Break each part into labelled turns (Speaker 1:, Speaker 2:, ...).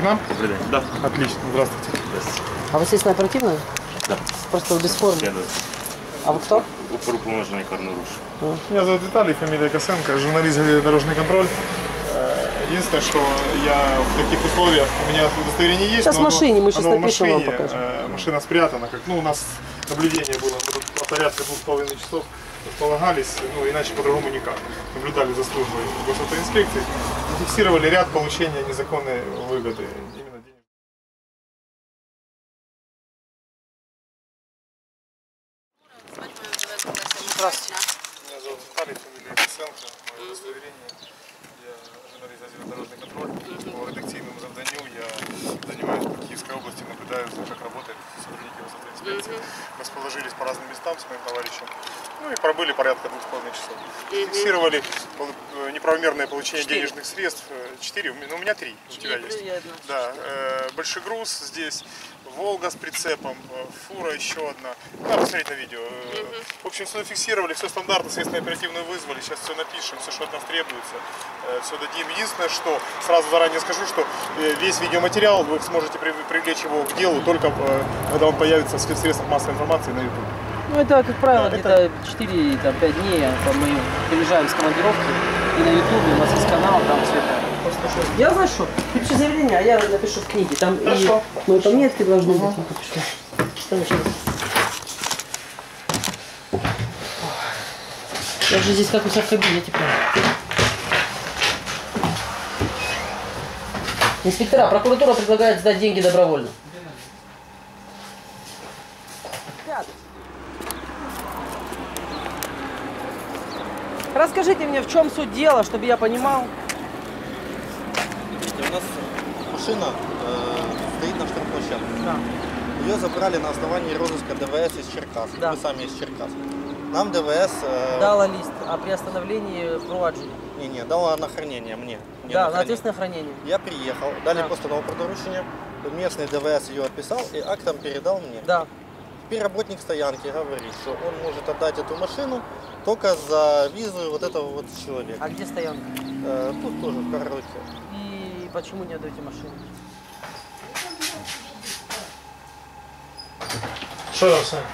Speaker 1: к нам?
Speaker 2: Да.
Speaker 1: Отлично, здравствуйте.
Speaker 2: Здравствуйте.
Speaker 3: А вы следственная оперативная?
Speaker 2: Да.
Speaker 3: Просто без формы. А вы кто?
Speaker 2: Уполномоченный Корнуруш.
Speaker 1: Меня зовут Виталий, фамилия Косенко, журналист «Дорожный контроль». Э, Единственное, что я в таких условиях, у меня удостоверение есть,
Speaker 3: Сейчас
Speaker 1: но
Speaker 3: в машине, мы сейчас
Speaker 1: оно в
Speaker 3: напишем, вам
Speaker 1: машине,
Speaker 3: покажем.
Speaker 1: э, машина спрятана, как, ну, у нас наблюдение было, мы тут по порядка двух с половиной часов располагались, ну, иначе по-другому никак. Наблюдали за службой госавтоинспекции, зафиксировали ряд получения незаконной выгоды.
Speaker 3: Здравствуйте.
Speaker 1: Меня зовут Виталий, фамилия Косенко, мое удостоверение. Я журналист газеты «Дорожный контроль». По редакционному завданию я занимаюсь по Киевской области, наблюдаю, как работают сотрудники госавтоинспекции. Расположились по разным местам с моим товарищем. Ну и пробыли порядка двух с половиной часов. Фиксировали э, неправомерное получение
Speaker 3: Четыре.
Speaker 1: денежных средств. Э, Четыре, у меня- ну, у меня три, у тебя есть. Да, э, большой груз здесь, Волга с прицепом, фура еще одна. Надо посмотреть на видео. Э, В общем, все зафиксировали, все стандартно, следственно оперативную вызвали. Сейчас все напишем, все, что от нас требуется, все дадим. Единственное, что сразу заранее скажу, что весь видеоматериал вы сможете при- привлечь его к делу только когда он появится в средствах массовой информации на YouTube.
Speaker 3: Ну это, как правило,
Speaker 1: Да,
Speaker 3: где-то 4-5 дней а, там, мы приезжаем с командировки. И на ютубе у нас есть канал, там все это. Я знаю что, ты пиши заявление, а я напишу в книге. Там
Speaker 1: Хорошо.
Speaker 3: и ну, пометки должны быть. ну, пиши. Что еще? Я же здесь как у себя в кабинете прям. Инспектора, прокуратура предлагает сдать деньги добровольно. Расскажите мне, в чем суть дела, чтобы я понимал.
Speaker 4: У нас машина э, стоит на штрафплощадке.
Speaker 3: Да.
Speaker 4: Ее забрали на основании розыска ДВС из Черкас.
Speaker 3: Да.
Speaker 4: Мы сами из Черкас. Нам ДВС э,
Speaker 3: Дала лист о приостановлении провадження.
Speaker 4: не, не, дала на хранение мне. Мне
Speaker 3: Да,
Speaker 4: на
Speaker 3: на ответственное хранение.
Speaker 4: Я приехал, дали
Speaker 3: Да.
Speaker 4: постанову про нарушение. Местный ДВС ее описал и актом передал мне.
Speaker 3: Да.
Speaker 4: Теперь работник стоянки говорит, что он может отдать эту машину только за визу вот этого вот человека.
Speaker 3: А где стоянка?
Speaker 4: Э, тут тоже в Карловке.
Speaker 3: И почему не отдаете машину?
Speaker 1: Что там, Сань?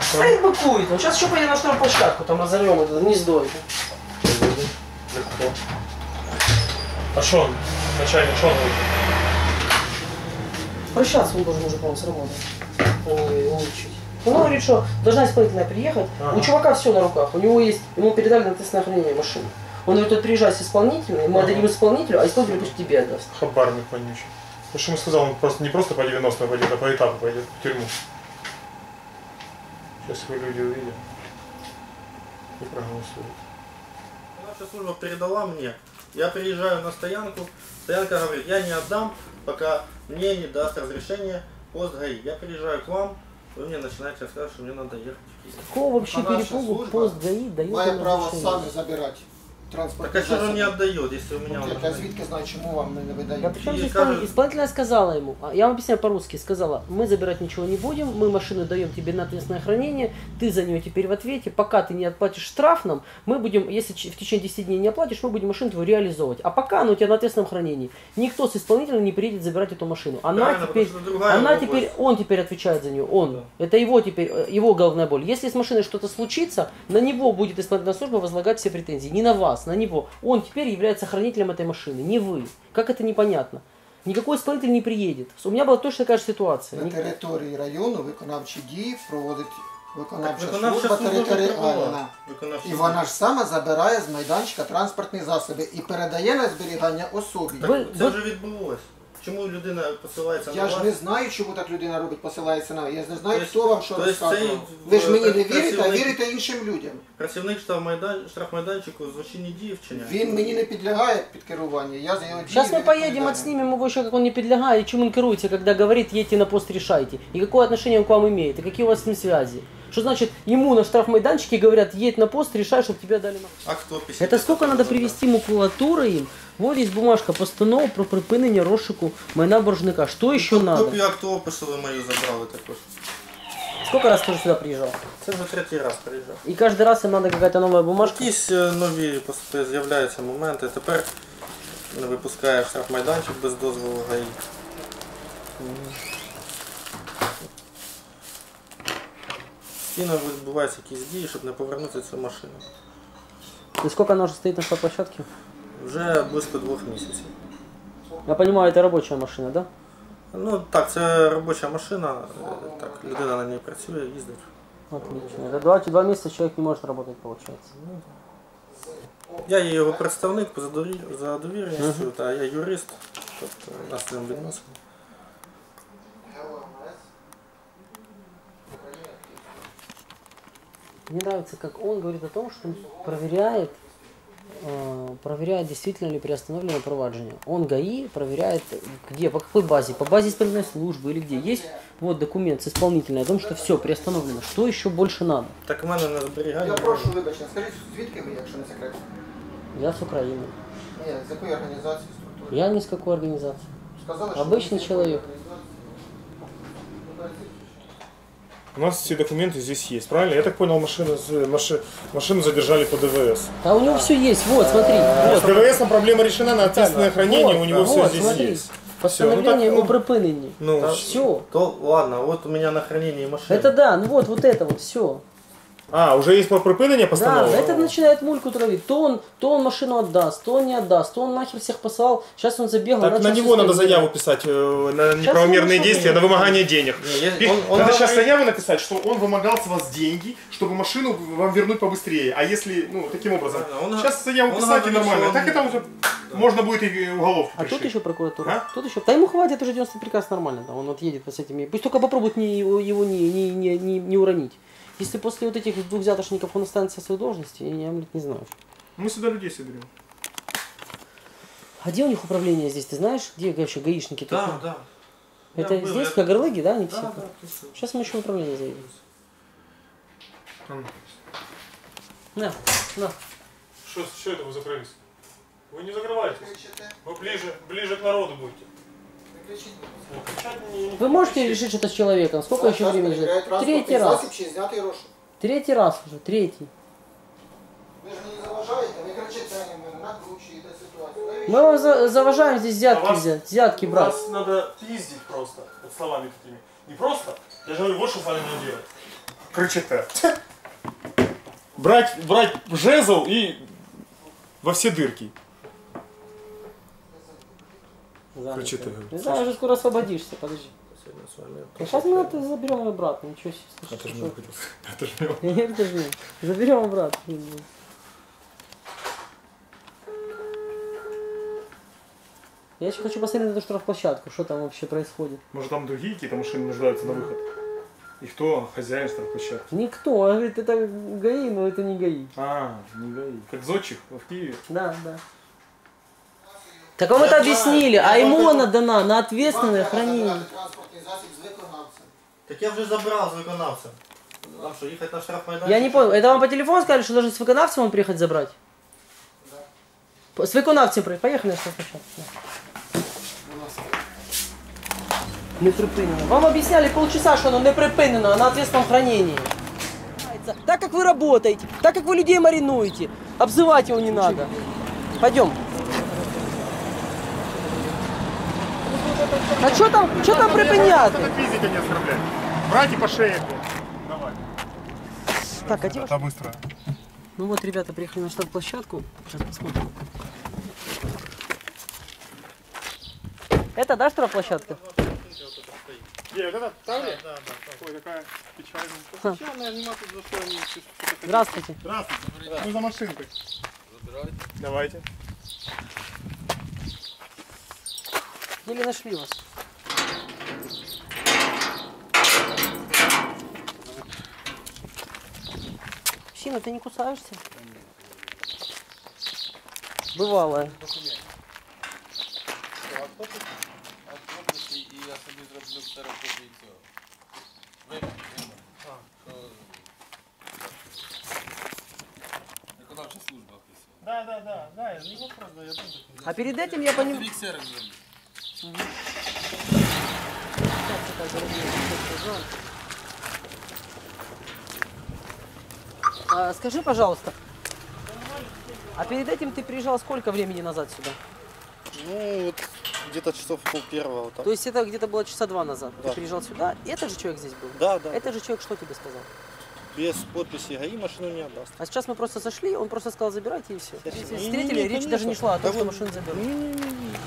Speaker 3: Стоит быкует. Он сейчас еще поедет на штрафплощадку, там разорвем это гнездо. это.
Speaker 1: Легко. А что он? Начальник, что он?
Speaker 3: Прощаться он должен уже, по-моему, с работы. Ой, он чуть. Он говорит, что должна исполнительная приехать.
Speaker 1: Ага.
Speaker 3: У чувака все на руках. У него есть, ему передали на ответственное хранение машину. Он говорит, вот приезжай с исполнительной, мы
Speaker 1: Ага.
Speaker 3: отдадим исполнителю, а исполнитель пусть тебе отдаст.
Speaker 1: Хабарник вонючий. Потому что ему сказал, он просто не просто по 90 пойдет, а по этапу пойдет в тюрьму. Сейчас вы люди увидят и проголосуют.
Speaker 4: Наша служба передала мне. Я приезжаю на стоянку. Стоянка говорит, я не отдам, пока мне не даст разрешение пост ГАИ. Я приезжаю к вам, вы мне начинаете рассказывать, что мне надо ехать в Киев.
Speaker 3: Какого вообще
Speaker 5: А наша
Speaker 3: перепугу
Speaker 5: служба
Speaker 3: пост ГАИ дает нам
Speaker 5: право
Speaker 3: разрешение?
Speaker 5: саме забирати
Speaker 4: Так а что он не отдает, если у меня
Speaker 5: Ну, так, Я звідки знаю, чому вам не
Speaker 3: Да
Speaker 5: видають?
Speaker 3: причем
Speaker 4: И
Speaker 3: здесь
Speaker 4: кажется-
Speaker 3: исполнитель- исполнительная сказала ему, а, я вам объясняю по-русски, сказала, мы забирать ничего не будем, мы машину даем тебе на ответственное хранение, ты за нее теперь в ответе, пока ты не отплатишь штраф нам, мы будем, если в течение 10 дней не оплатишь, мы будем машину твою реализовывать. А пока она у тебя на ответственном хранении. Никто с исполнителем не приедет забирать эту машину. Она
Speaker 4: Правильно,
Speaker 3: теперь,
Speaker 4: потому что
Speaker 3: она
Speaker 4: область.
Speaker 3: теперь, он теперь отвечает за нее, он. Это его теперь, э, его головная боль. Если с машиной что-то случится, на него будет исполнительная служба возлагать все претензии. Не на вас, на него. Он теперь является хранителем этой машины, не вы. Как это непонятно? Никакой исполнитель не приедет. У меня была точно такая же ситуация.
Speaker 5: На
Speaker 3: Ни-
Speaker 5: території району виконавчі дії проводить виконавча
Speaker 4: Виконавча
Speaker 5: служба
Speaker 4: служба вже
Speaker 5: територіальна.
Speaker 4: прибула. Виконавча
Speaker 5: І вона ж саме забирає з майданчика транспортні засоби і передає на зберігання особі.
Speaker 4: Так
Speaker 3: Ви-
Speaker 4: це
Speaker 3: ви-
Speaker 4: вже відбулось. Чому людина посилається
Speaker 5: Я
Speaker 4: на
Speaker 5: ж
Speaker 4: вас?
Speaker 5: не знаю, чому так людина робить, посилається на. Я ж не знаю,
Speaker 4: Тобто-
Speaker 5: хто вам що
Speaker 4: тобто
Speaker 5: розказував.
Speaker 4: цей,
Speaker 5: Ви ж мені не
Speaker 4: е,
Speaker 5: вірите, а
Speaker 4: працівник-
Speaker 5: вірите іншим людям.
Speaker 4: Працівник штрафмайдан... штрафмайданчику злочинні дії вчиняє.
Speaker 5: Він мені не підлягає під керування. Я за його
Speaker 3: Сейчас
Speaker 5: дії
Speaker 3: мы поедем,
Speaker 5: відповідальний.
Speaker 3: отснимем его еще, как он не подлягает, и чем он керуется, когда говорит, едьте на пост, решайте. И какое отношение он к вам имеет, и какие у вас с ним связи. Что значит, ему на штрафмайданчике говорят, едь на пост, решай, чтобы тебя дали на
Speaker 4: А хто після
Speaker 3: Это
Speaker 4: цього
Speaker 3: сколько надо
Speaker 4: забрав?
Speaker 3: привести макулатуры им? Вот есть бумажка, постанова про припинення розшуку майна боржника. Что еще
Speaker 4: Коп-
Speaker 3: надо?
Speaker 4: Копію акту опису ви мою забрали також.
Speaker 3: Сколько раз тоже сюда приезжал?
Speaker 4: Це вже третій раз приїжджав.
Speaker 3: И каждый раз им надо какая-то новая бумажка.
Speaker 4: Якісь е, нові пос- з'являються моменти. Тепер не випускає штрафмайданчик без дозволу ГАІ. Постійно відбуваються якісь дії, щоб не повернути цю машину.
Speaker 3: И сколько она уже стоит на площадке?
Speaker 4: Вже близько двох місяців.
Speaker 3: Я понимаю, это рабочая машина, да?
Speaker 4: Ну так, це робоча машина, е, так, людина на ній працює, їздить.
Speaker 3: Отлично. Это два, два месяца человек не может работать, получается.
Speaker 4: Я є його представник за довір- за довіреністю, та я юрист, тобто у нас з ним відносини.
Speaker 3: Мне нравится, как он говорит о том, что он проверяет, э, проверяет, действительно ли приостановлено проваджение. Он ГАИ проверяет, где, по какой базе, по базе исполнительной службы или где. Есть вот документ с исполнительной о том, что все приостановлено. Что еще больше надо?
Speaker 4: Так в мене на зберіганні.
Speaker 5: Я прошу вибачення, скажіть, звідки ви, якщо не секрет?
Speaker 3: Я с Украины.
Speaker 5: Ні, з якої організації структури?
Speaker 3: Я ни с какой организации.
Speaker 5: Сказали, що
Speaker 3: Обичний
Speaker 5: ви з якої
Speaker 3: чоловік.
Speaker 5: організації?
Speaker 1: У нас все документы здесь есть, правильно? Я так понял, машину, маши- машину задержали по ДВС.
Speaker 3: А у него все есть. Вот, смотри.
Speaker 1: С
Speaker 3: Вот.
Speaker 1: ДВС проблема решена, на ответственное хранение у него все
Speaker 3: вот,
Speaker 1: здесь
Speaker 3: смотри.
Speaker 1: есть.
Speaker 3: Постановление
Speaker 1: ну так,
Speaker 3: ему
Speaker 1: ну,
Speaker 3: припынение.
Speaker 1: Ну,
Speaker 3: Все.
Speaker 4: То ладно, от у мене на хранении машина.
Speaker 3: Это да, ну вот, вот это вот, все.
Speaker 1: А, уже есть про припынение
Speaker 3: Да, это начинает мульку травить. То он, то он машину отдаст, то он не отдаст, то он нахер всех послал. Сейчас он забегал.
Speaker 1: Так на него надо заяву писать э, на неправомерные действия, на вымогание денег.
Speaker 4: Он- он
Speaker 1: надо сейчас заяву написать, что он вымогал с вас деньги, чтобы машину вам вернуть побыстрее. А если, ну, таким образом.
Speaker 4: Он
Speaker 1: сейчас заяву
Speaker 4: он
Speaker 1: писать и нормально. Так это уже можно будет и уголовку
Speaker 3: А тут еще прокуратура.
Speaker 1: А?
Speaker 3: Тут еще. Да ему хватит уже 90 приказ нормально. Да. Он вот едет с этими. Пусть только попробует не, его его не, не, не, не, не уронить. Если после вот этих двух взятошников он останется в своей должности, я, я блядь, не знаю.
Speaker 1: Мы сюда людей соберем.
Speaker 3: А где у них управление здесь, ты знаешь? Где вообще гаишники?
Speaker 4: Да,
Speaker 3: такие?
Speaker 4: да.
Speaker 3: Это
Speaker 4: Я
Speaker 3: здесь,
Speaker 4: я-
Speaker 3: в Кагарлыге, да, они все?
Speaker 4: Да, да, точно.
Speaker 3: Сейчас мы еще в управление заедем. На, на.
Speaker 1: Что, что это вы закрылись? Вы не закрываетесь. Вы ближе, ближе к народу будете.
Speaker 5: не кричіть.
Speaker 3: Вы можете решить что-то с человеком? Сколько еще
Speaker 5: Зараз
Speaker 3: времени
Speaker 5: перевіряють
Speaker 3: ждать?
Speaker 5: транспортний
Speaker 3: Третий раз.
Speaker 5: засіб чи знятий розшук.
Speaker 3: Третий раз уже, третий.
Speaker 5: Ви ж мені заважаєте, ви кричите на мене, накручуєте ситуацію. Навіщо?
Speaker 3: Мы вам за- заважаем здесь взятки
Speaker 1: А вас-
Speaker 3: взять, взятки брать.
Speaker 1: Вас надо пиздить просто, вот словами такими. Не просто, я же говорю, вот что правильно делать. Кричите. Брать, брать жезл и во все дырки. Говорю.
Speaker 3: Не знаю, уже скоро освободишься, подожди.
Speaker 4: Вами
Speaker 3: сейчас мы это заберем обратно, ничего себе.
Speaker 1: это же
Speaker 3: нет. Заберем обратно. Я еще хочу посмотреть на эту штрафплощадку, что там вообще происходит.
Speaker 1: Может там другие какие-то машины нуждаются на выход? И кто хозяин штрафплощадки?
Speaker 3: Никто, он говорит, это ГАИ, но это не ГАИ.
Speaker 1: А, не ГАИ. Как зодчих в Киеве.
Speaker 3: Да, да. Так вам это объяснили, а ему она дана на ответственное
Speaker 5: Вам
Speaker 3: хранение.
Speaker 5: виконавцем.
Speaker 4: Так я вже забрав з виконавцем. Нам що, їхати на штрафмайданчик?
Speaker 3: Я не понял, это вам по телефону сказали, что должен с выконавцем он приехать забрать? По- С выконавцем приехать. Поехали на штрафплощадку. Не припинено. Вам объясняли полчаса, что оно не припинено, а на ответственном хранении. Так как вы работаете, так как вы людей маринуете, обзывать его не надо. Пойдем. А что там, что там припинять?
Speaker 1: Это пиздить, а не оскорблять. Брать и по шее. Давай.
Speaker 3: Так, а
Speaker 1: Это быстро.
Speaker 3: Ну вот, ребята, приехали на штаб-площадку. Сейчас посмотрим. Это, да, штрафплощадка?
Speaker 1: Где, вот это?
Speaker 4: Да, да, да.
Speaker 1: Ой, печальная.
Speaker 4: За таке.
Speaker 3: Здравствуйте.
Speaker 1: Здравствуйте. Мы за машинкой. Давайте.
Speaker 3: Еле нашли вас. Мужчина, ты не кусаешься? Бывало.
Speaker 2: і я собі зроблю ксерокопію цього. Вибір, вибір. Виконавча служба описує.
Speaker 4: Да, да, да, да, не вопрос, да, я буду.
Speaker 3: А перед этим я понимаю... А, скажи, пожалуйста, а перед этим ты приезжал сколько времени назад сюда?
Speaker 4: Ну, от где-то часов пол первого. Вот так.
Speaker 3: То есть это где-то было часа два назад.
Speaker 4: Да.
Speaker 3: Ты приезжал сюда, и этот же человек здесь был?
Speaker 4: Да, да.
Speaker 3: Этот же человек что тебе сказал?
Speaker 4: Без подписи ГАИ машину не отдаст.
Speaker 3: А сейчас мы просто зашли, он просто сказал забирайте и все.
Speaker 4: Сейчас-
Speaker 3: Если
Speaker 4: Не-не-не,
Speaker 3: встретили, речь даже не
Speaker 4: конечно.
Speaker 3: шла о том,
Speaker 4: Да
Speaker 3: что
Speaker 4: вот-
Speaker 3: машину заберут.
Speaker 4: Не-не-не.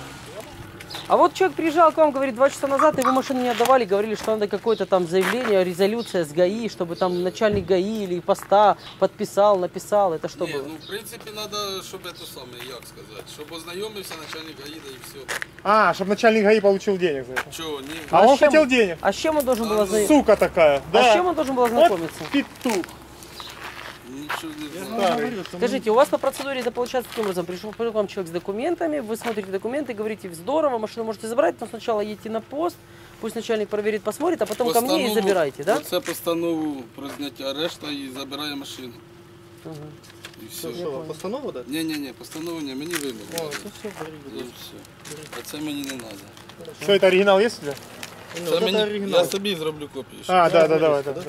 Speaker 3: А вот человек приезжал к вам, говорит, два часа назад его машину не отдавали, говорили, что надо какое-то там заявление, резолюция с ГАИ, чтобы там начальник ГАИ или поста подписал, написал. Это что
Speaker 6: Ні,
Speaker 3: было?
Speaker 6: ну в принципі треба, щоб це саме, як сказати, щоб ознайомився начальник ГАІДа і все.
Speaker 1: А, чтобы начальник ГАИ получил денег за это.
Speaker 6: Чого, ні.
Speaker 1: А
Speaker 3: А
Speaker 1: он
Speaker 3: с чем-
Speaker 1: хотел денег.
Speaker 3: А с чем он должен был ознакомиться?
Speaker 1: Сука такая.
Speaker 3: А с
Speaker 1: Да.
Speaker 3: чем он должен был
Speaker 1: Вот
Speaker 3: ознакомиться?
Speaker 1: петух.
Speaker 6: Нічого не
Speaker 4: Я
Speaker 6: знаю.
Speaker 4: же говорю, что мы-
Speaker 3: Скажите, у вас по процедуре это получается таким образом? Пришел к вам человек с документами, вы смотрите документы, говорите, здорово, машину можете забрать, но сначала едьте на пост, пусть начальник проверит, посмотрит, а потом ко мне и
Speaker 6: Постанову-
Speaker 3: забирайте, да?
Speaker 6: Оце постанову про зняття арешту і забирає машину.
Speaker 3: Мгм.
Speaker 6: І все.
Speaker 4: Что, что, постанову дать?
Speaker 6: Ні, ні, ні, постанову ні, мені вимогу.
Speaker 4: О, это все, бери,
Speaker 6: І
Speaker 4: бери.
Speaker 6: все. А це мені не треба.
Speaker 1: Что, это оригинал есть у тебя?
Speaker 4: Ну,
Speaker 6: Це
Speaker 4: вот это
Speaker 6: мені,
Speaker 4: оригинал.
Speaker 6: я собі зроблю копію.
Speaker 1: А, да, да,
Speaker 4: говорю,
Speaker 1: давай,
Speaker 4: что,
Speaker 1: да.
Speaker 4: да?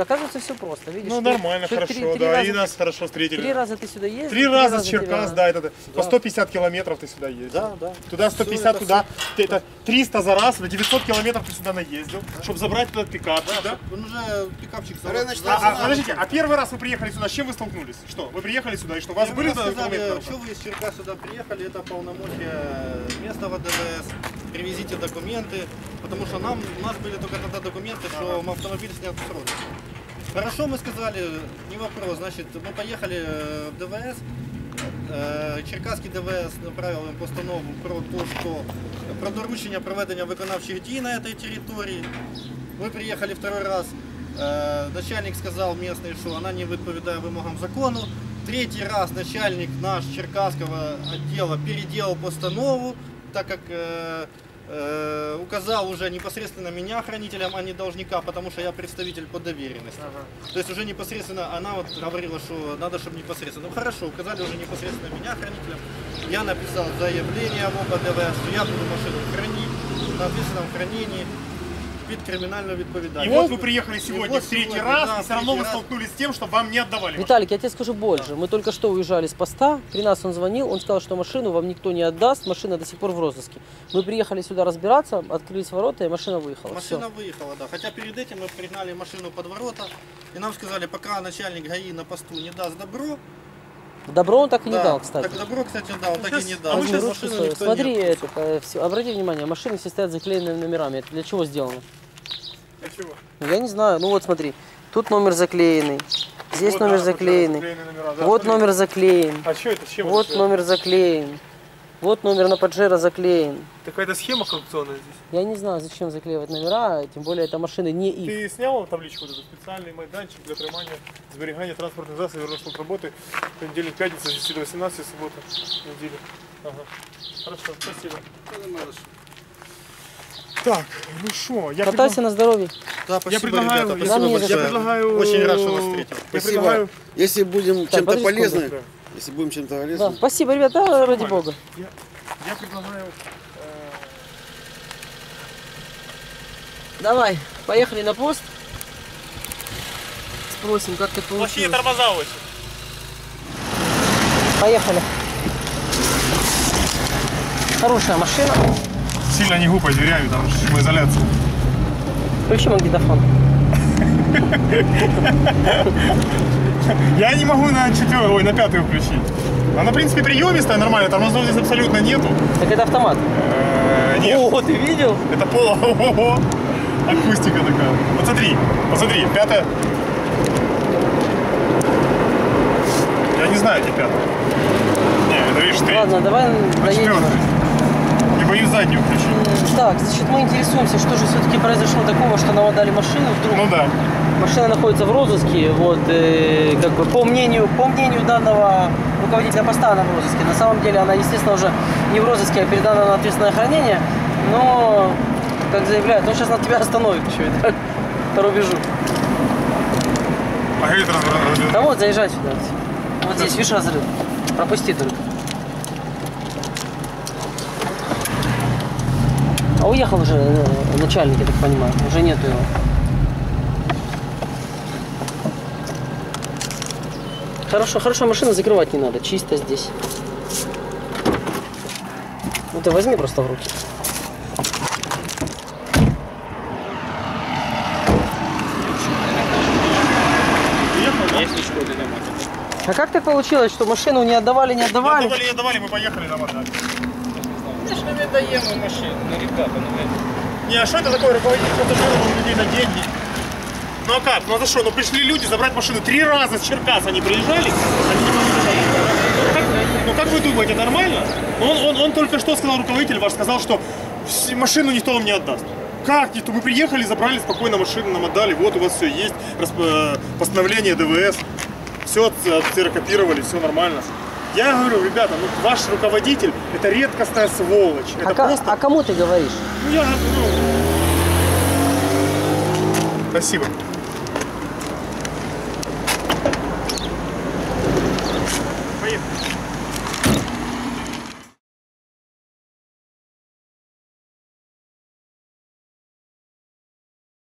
Speaker 1: да.
Speaker 3: Оказывается, все просто, видишь?
Speaker 1: Ну нормально,
Speaker 3: ты
Speaker 1: хорошо,
Speaker 3: три- три
Speaker 1: да.
Speaker 3: раза-
Speaker 1: И нас хорошо встретили.
Speaker 3: Три раза ты сюда ездил?
Speaker 1: Три раза с
Speaker 3: тебя-
Speaker 1: Черкас, да, это по 150 километров ты сюда ездил.
Speaker 4: Да, да.
Speaker 1: Туда
Speaker 4: Всё
Speaker 1: 150,
Speaker 4: это
Speaker 1: туда ты- это 300 за раз, на 900 километров ты сюда наездил, чтобы забрать этот пикап, да?
Speaker 4: Он уже пикапчик
Speaker 1: А, а, подождите, а первый раз вы приехали сюда, с чем вы столкнулись? Что, вы приехали сюда, и что, у вас были
Speaker 4: Мне
Speaker 1: туда
Speaker 4: сказали, что вы из Черкас сюда приехали, это полномочия местного ДВС, привезите документы, потому что нам, у нас были только тогда документы, что автомобиль снят с рода. Хорошо, мы сказали, не вопрос, значит, мы поехали э, в ДВС, Е, Черкаський ДВС направив їм постанову про те, що про доручення проведення виконавчих дій на цій території. Ми приїхали второй раз. Е, Начальник сказав місний, що вона не відповідає вимогам закону. Третій раз начальник наш Черкасского отдела переделал постанову, так как э, э, указал уже непосредственно меня хранителем, а не должника, потому что я представитель по доверенности. То есть уже непосредственно она вот говорила, что надо, чтобы непосредственно. Ну хорошо, указали уже непосредственно меня хранителем. Я написал заявление в ОБДВ, что я буду машину хранить на ответственном хранении під кримінальну
Speaker 1: И
Speaker 4: відповідальність.
Speaker 1: вот вы приехали сегодня
Speaker 4: вот
Speaker 1: в третий
Speaker 4: сегодня,
Speaker 1: раз,
Speaker 4: да,
Speaker 1: и все равно
Speaker 4: третий
Speaker 1: вы
Speaker 4: раз.
Speaker 1: столкнулись с тем, что вам не отдавали. машину.
Speaker 3: Виталик, я тебе скажу больше. Мы только что уезжали с поста, при нас он звонил, он сказал, что машину вам никто не отдаст, машина до сих пор в розыске. Мы приехали сюда разбираться, открылись ворота, и машина выехала.
Speaker 4: Машина
Speaker 3: Всё.
Speaker 4: выехала, да. Хотя перед этим мы пригнали машину под ворота, и нам сказали, пока начальник ГАИ на посту не даст добро.
Speaker 3: Добро он так и не
Speaker 4: да,
Speaker 3: дал, кстати.
Speaker 4: Так добро, кстати, да, он так и не
Speaker 1: А
Speaker 4: дал.
Speaker 1: мы
Speaker 3: Возьми
Speaker 1: щас
Speaker 3: ручку
Speaker 4: машину
Speaker 3: свою.
Speaker 4: никто
Speaker 3: Смотри,
Speaker 4: не
Speaker 3: это, э, всё, обрати внимание, машины все стоят заклеенными номерами. Это для чего сделано?
Speaker 1: Чего?
Speaker 3: Ну, Я не знаю. Ну вот смотри, тут номер заклеенный, здесь
Speaker 1: Вот,
Speaker 3: номер
Speaker 1: да, вот,
Speaker 3: заклеенный,
Speaker 1: номера, да,
Speaker 3: вот
Speaker 1: смотри.
Speaker 3: номер заклеен,
Speaker 1: А что это? С чем
Speaker 3: вот
Speaker 1: это?
Speaker 3: номер заклеен, вот номер на Паджеро заклеен.
Speaker 1: Какая-то схема коррупционная здесь.
Speaker 3: Я не знаю, зачем заклеивать номера, тем более это машины не их.
Speaker 1: Ты снял табличку вот эту, специальный майданчик для тримания, зберігання транспортних засобів, розклад роботи, понедельник, пятница, с 10 до 18, суббота, неделя. Ага. Хорошо, спасибо. Так, ну что, я,
Speaker 3: Катайся на здоровье.
Speaker 4: Да, спасибо,
Speaker 1: я предлагаю,
Speaker 4: ребята,
Speaker 1: я,
Speaker 4: спасибо большое.
Speaker 1: я предлагаю...
Speaker 4: Очень рад, что вас встретил.
Speaker 1: Я
Speaker 7: Спасибо.
Speaker 1: предлагаю...
Speaker 7: Если будем чем-то
Speaker 3: подожди секунду.
Speaker 7: полезны,
Speaker 1: Да.
Speaker 7: если будем чем-то
Speaker 3: Да,
Speaker 7: полезны,
Speaker 3: спасибо, ребята, ради бога.
Speaker 1: Я, я предлагаю... э,
Speaker 3: Давай, поехали на пост. Спросим, как так
Speaker 1: Плохие
Speaker 3: получилось.
Speaker 1: тормоза очень.
Speaker 3: Поехали. Хорошая машина.
Speaker 1: Сильно не гупай дверями, там шумоизоляция.
Speaker 3: Включи магнитофон.
Speaker 1: Я не могу на четвертую, ой, на пятую включить. Она, в принципе, приемистая, нормально, тормозов здесь абсолютно нету.
Speaker 3: Так это автомат.
Speaker 1: Э, Нет,
Speaker 3: О, ты видел?
Speaker 1: это поло, ого, акустика такая. Вот смотри, посмотри, пятая. Я не знаю, где пятая. Не, это видишь ты.
Speaker 3: Ладно, давай
Speaker 1: На
Speaker 3: доедем.
Speaker 1: Заднюю включить.
Speaker 3: Так, значит, мы интересуемся, что же все-таки произошло такого, что нам отдали машину вдруг.
Speaker 1: Ну да.
Speaker 3: Машина находится в розыске, вот, э, как бы по мнению, по мнению данного руководителя поста она в розыске. На самом деле она, естественно, уже не в розыске, а передана на ответственное хранение, но, как заявляют, он сейчас на тебя остановит еще это, по рубежу.
Speaker 1: А говорит, раз- раз- раз-
Speaker 3: Да вот, заезжай сюда. Вот здесь, видишь, разрыв. Пропусти только. Уехал уже э, начальник, я так понимаю. Уже нету его. Хорошо, хорошо, машину закрывать не надо. Чисто здесь. Ну ты возьми просто в руки. А как так получилось, что машину не отдавали, не отдавали?
Speaker 1: Отдавали, не отдавали, мы поехали на отдать.
Speaker 2: Ж не віддаємо машину, ну ребята, ну ви...
Speaker 1: Не, а что это такое руководитель пассажиров людей на деньги? Ну а как? Ну а за что? Ну пришли люди забрать машину. Три раза с Черкас они приезжали, они не могли. Ну как, ну как вы думаете, нормально? Ну, Он, он, он только что сказал, руководитель ваш сказал, что машину никто вам не отдаст. Как никто? Мы приехали, забрали спокойно машину, нам отдали. Вот у вас все есть, расп- э, постановление ДВС. Все отсерокопировали, все нормально. Я говорю, ребята, ну ваш руководитель это редкостная сволочь. Это
Speaker 3: А,
Speaker 1: просто
Speaker 3: а кому ты говоришь?
Speaker 1: ну, я, ну... Спасибо.